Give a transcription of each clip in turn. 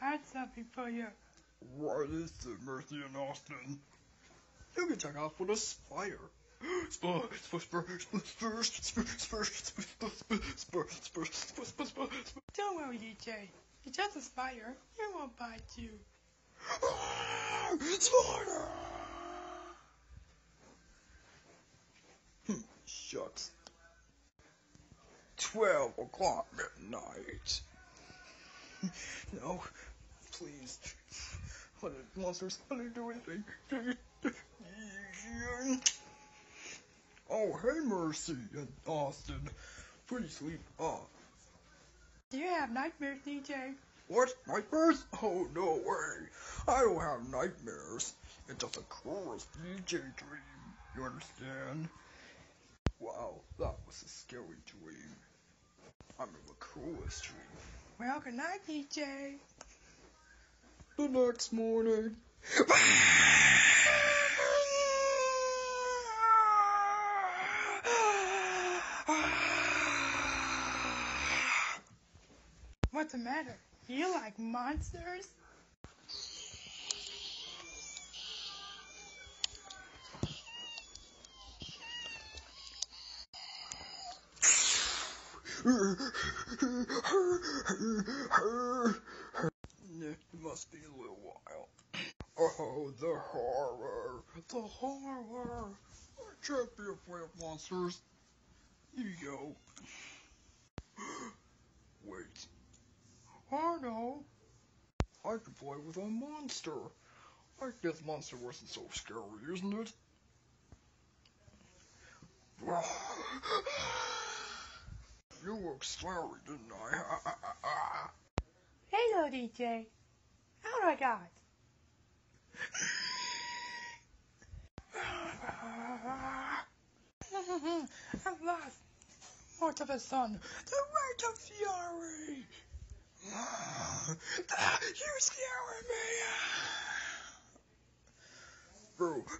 had something for you. What is it, Mercy and Austin? You can check out for the spire. Spur, spur, spur, spur, spur, spur, spur, spur, spur, spur, spur, spur, spur, spur. Don't worry, DJ. It's just a spider. It won't bite you. Ah, Spider! Hmm, shucks. Twelve o'clock midnight. No, please. What it, monsters, let it do anything. Oh, hey, Mercy and Austin. Pretty sleep off. Uh, do you have nightmares, DJ? What? Nightmares? Oh, no way. I don't have nightmares. It's just a coolest DJ dream. You understand? Wow, that was a scary dream. I'm in the coolest dream. Well, good night, DJ. The next morning. What's the matter? You like monsters? It must be a little while. Oh, the horror! The horror! I can't be afraid of monsters. Here you go. Wait. I know. I could play with a monster. I guess monster wasn't so scary, isn't it? You look scary, didn't I? Hello, DJ. How do I got? I'm lost. To the sun. The way of fury. you scaring me! Boo.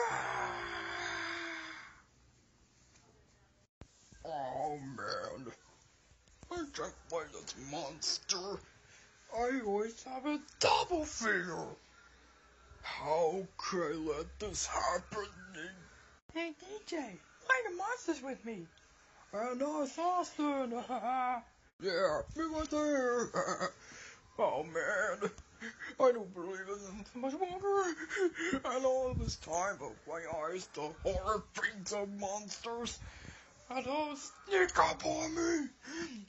Ah. Oh man. I can't monster. I always have a double fear. How can I let this happen? Hey, DJ. Play the monsters with me. And us, Austin. yeah, me right there. oh man. I don't believe in so much longer. And all this time of my eyes, the horror brings of monsters. And all sneak up on me.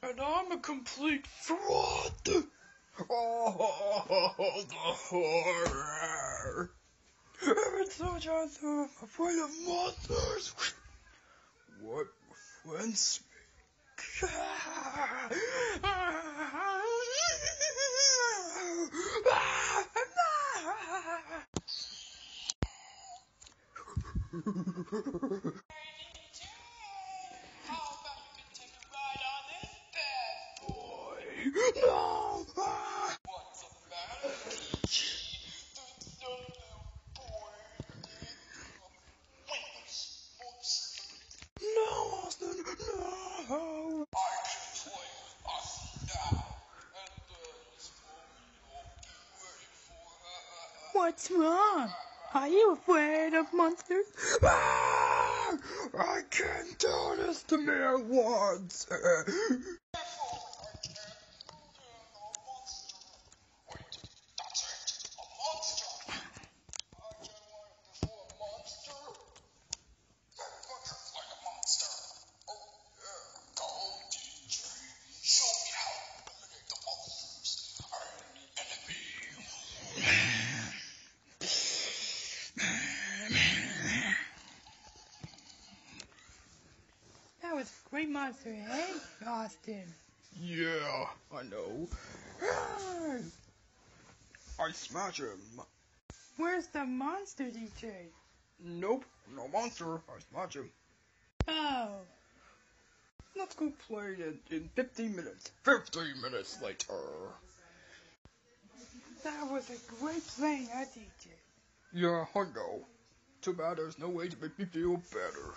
And I'm a complete fraud. Oh, the horror. Every soldier I I'm afraid of monsters. What offends me? No! No, Austin, no! What's wrong? Are you afraid of monsters? Ah! I can't do this to me at once! That was a great monster, hey, Austin? Yeah, I know. I smash him. Where's the monster, DJ? Nope, no monster. I smash him. Oh, Let's go play it in 15 minutes. 15 minutes later. that was a great playing, huh, DJ? Yeah, I know. Too bad there's no way to make me feel better.